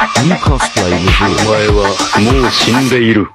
お前はもう死んでいる。